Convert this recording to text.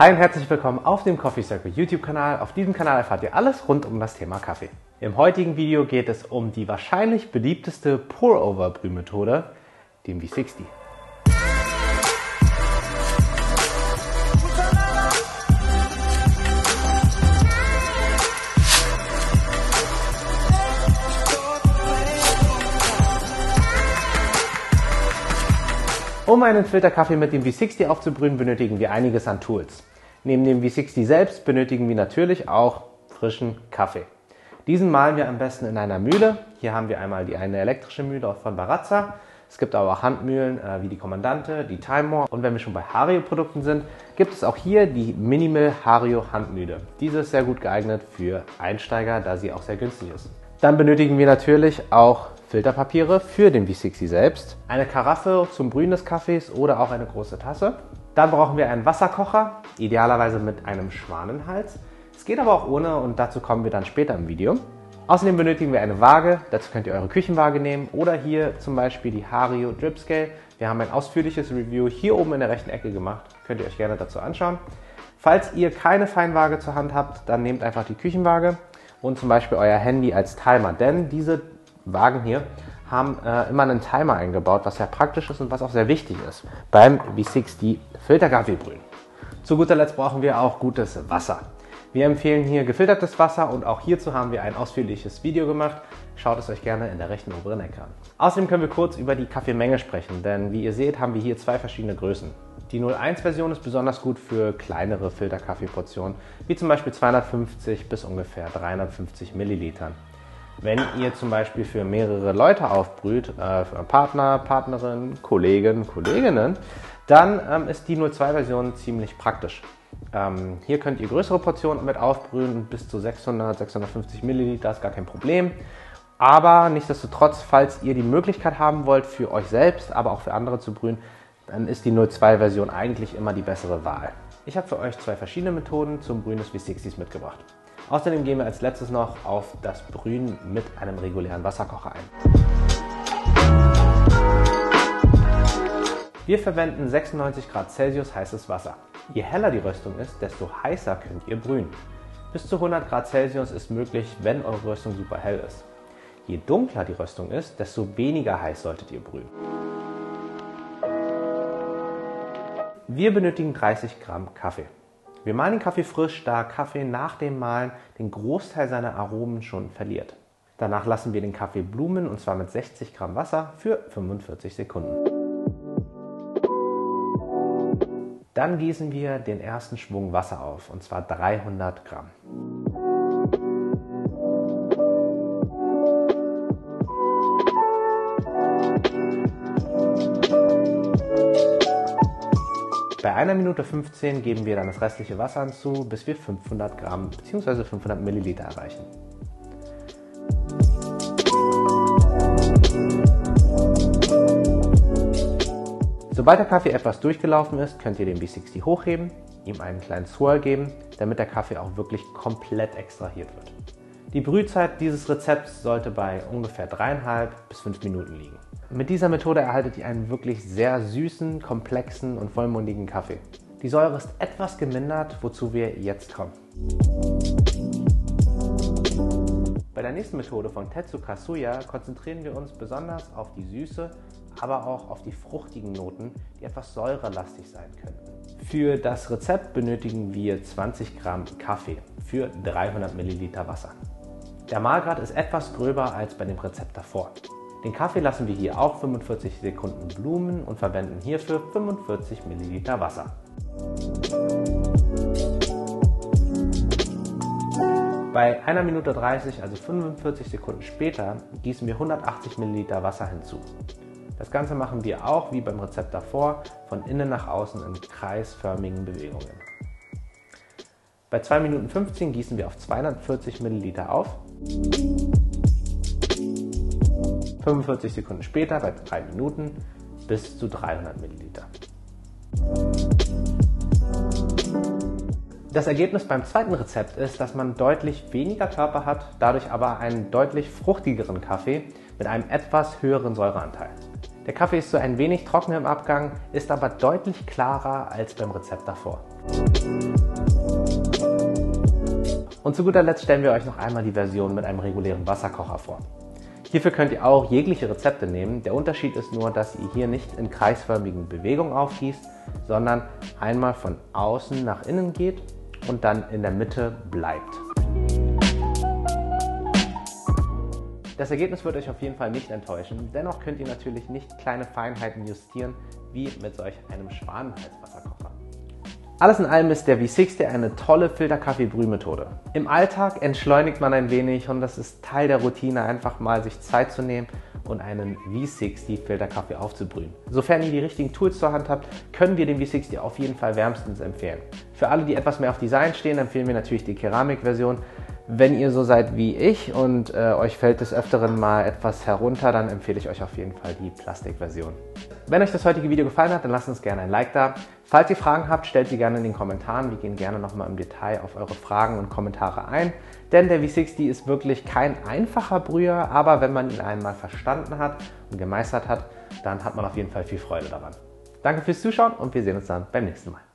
Hi und herzlich willkommen auf dem Coffee Circle YouTube-Kanal. Auf diesem Kanal erfahrt ihr alles rund um das Thema Kaffee. Im heutigen Video geht es um die wahrscheinlich beliebteste Pour-Over-Brühmethode, den V60. Um einen Filterkaffee mit dem V60 aufzubrühen, benötigen wir einiges an Tools. Neben dem V60 selbst benötigen wir natürlich auch frischen Kaffee. Diesen mahlen wir am besten in einer Mühle. Hier haben wir einmal die eine elektrische Mühle von Barazza. Es gibt aber auch Handmühlen äh, wie die Kommandante, die Timemore. Und wenn wir schon bei Hario-Produkten sind, gibt es auch hier die Minimal Hario Handmühle. Diese ist sehr gut geeignet für Einsteiger, da sie auch sehr günstig ist. Dann benötigen wir natürlich auch Filterpapiere für den V60 selbst, eine Karaffe zum Brühen des Kaffees oder auch eine große Tasse. Dann brauchen wir einen Wasserkocher, idealerweise mit einem Schwanenhals. Es geht aber auch ohne und dazu kommen wir dann später im Video. Außerdem benötigen wir eine Waage, dazu könnt ihr eure Küchenwaage nehmen oder hier zum Beispiel die Hario Drip Scale. Wir haben ein ausführliches Review hier oben in der rechten Ecke gemacht, könnt ihr euch gerne dazu anschauen. Falls ihr keine Feinwaage zur Hand habt, dann nehmt einfach die Küchenwaage und zum Beispiel euer Handy als Timer, denn diese Wagen hier haben äh, immer einen Timer eingebaut, was sehr praktisch ist und was auch sehr wichtig ist beim V60 Filterkaffeebrühen. Zu guter Letzt brauchen wir auch gutes Wasser. Wir empfehlen hier gefiltertes Wasser und auch hierzu haben wir ein ausführliches Video gemacht. Schaut es euch gerne in der rechten oberen Ecke an. Außerdem können wir kurz über die Kaffeemenge sprechen, denn wie ihr seht, haben wir hier zwei verschiedene Größen. Die 01-Version ist besonders gut für kleinere Filterkaffeeportionen, wie zum Beispiel 250 bis ungefähr 350 Millilitern. Wenn ihr zum Beispiel für mehrere Leute aufbrüht, äh, Partner, Partnerin, Kollegen, Kolleginnen, dann ähm, ist die 02-Version ziemlich praktisch. Ähm, hier könnt ihr größere Portionen mit aufbrühen, bis zu 600, 650 Milliliter ist gar kein Problem. Aber nichtsdestotrotz, falls ihr die Möglichkeit haben wollt, für euch selbst, aber auch für andere zu brühen, dann ist die 02-Version eigentlich immer die bessere Wahl. Ich habe für euch zwei verschiedene Methoden zum Brühen des V60s mitgebracht. Außerdem gehen wir als letztes noch auf das Brühen mit einem regulären Wasserkocher ein. Wir verwenden 96 Grad Celsius heißes Wasser. Je heller die Röstung ist, desto heißer könnt ihr brühen. Bis zu 100 Grad Celsius ist möglich, wenn eure Röstung super hell ist. Je dunkler die Röstung ist, desto weniger heiß solltet ihr brühen. Wir benötigen 30 Gramm Kaffee. Wir mahlen den Kaffee frisch, da Kaffee nach dem Mahlen den Großteil seiner Aromen schon verliert. Danach lassen wir den Kaffee blumen und zwar mit 60 Gramm Wasser für 45 Sekunden. Dann gießen wir den ersten Schwung Wasser auf und zwar 300 Gramm. Einer Minute 15 geben wir dann das restliche Wasser hinzu, bis wir 500 Gramm bzw. 500 Milliliter erreichen. Sobald der Kaffee etwas durchgelaufen ist, könnt ihr den V60 hochheben, ihm einen kleinen Swirl geben, damit der Kaffee auch wirklich komplett extrahiert wird. Die Brühzeit dieses Rezepts sollte bei ungefähr 3,5 bis 5 Minuten liegen. Mit dieser Methode erhaltet ihr einen wirklich sehr süßen, komplexen und vollmundigen Kaffee. Die Säure ist etwas gemindert, wozu wir jetzt kommen. Bei der nächsten Methode von Tetsu Kasuya konzentrieren wir uns besonders auf die Süße, aber auch auf die fruchtigen Noten, die etwas säurelastig sein könnten. Für das Rezept benötigen wir 20 Gramm Kaffee für 300 Milliliter Wasser. Der Mahlgrad ist etwas gröber als bei dem Rezept davor. Den Kaffee lassen wir hier auch 45 Sekunden blumen und verwenden hierfür 45 Milliliter Wasser. Bei einer Minute 30, also 45 Sekunden später, gießen wir 180 Milliliter Wasser hinzu. Das Ganze machen wir auch wie beim Rezept davor von innen nach außen in kreisförmigen Bewegungen. Bei 2 Minuten 15 gießen wir auf 240 Milliliter auf 45 Sekunden später, bei 3 Minuten, bis zu 300 Milliliter. Das Ergebnis beim zweiten Rezept ist, dass man deutlich weniger Körper hat, dadurch aber einen deutlich fruchtigeren Kaffee mit einem etwas höheren Säureanteil. Der Kaffee ist so ein wenig trockener im Abgang, ist aber deutlich klarer als beim Rezept davor. Und zu guter Letzt stellen wir euch noch einmal die Version mit einem regulären Wasserkocher vor. Hierfür könnt ihr auch jegliche Rezepte nehmen. Der Unterschied ist nur, dass ihr hier nicht in kreisförmigen Bewegungen aufgießt, sondern einmal von außen nach innen geht und dann in der Mitte bleibt. Das Ergebnis wird euch auf jeden Fall nicht enttäuschen. Dennoch könnt ihr natürlich nicht kleine Feinheiten justieren, wie mit solch einem Schwanenhalswasserkocher. Alles in allem ist der V60 eine tolle Filterkaffee-Brühmethode. Im Alltag entschleunigt man ein wenig und das ist Teil der Routine, einfach mal sich Zeit zu nehmen und einen V60 Filterkaffee aufzubrühen. Sofern ihr die richtigen Tools zur Hand habt, können wir den V60 auf jeden Fall wärmstens empfehlen. Für alle, die etwas mehr auf Design stehen, empfehlen wir natürlich die Keramikversion. Wenn ihr so seid wie ich und äh, euch fällt des Öfteren mal etwas herunter, dann empfehle ich euch auf jeden Fall die Plastikversion. Wenn euch das heutige Video gefallen hat, dann lasst uns gerne ein Like da. Falls ihr Fragen habt, stellt sie gerne in den Kommentaren. Wir gehen gerne nochmal im Detail auf eure Fragen und Kommentare ein. Denn der V60 ist wirklich kein einfacher Brüher, aber wenn man ihn einmal verstanden hat und gemeistert hat, dann hat man auf jeden Fall viel Freude daran. Danke fürs Zuschauen und wir sehen uns dann beim nächsten Mal.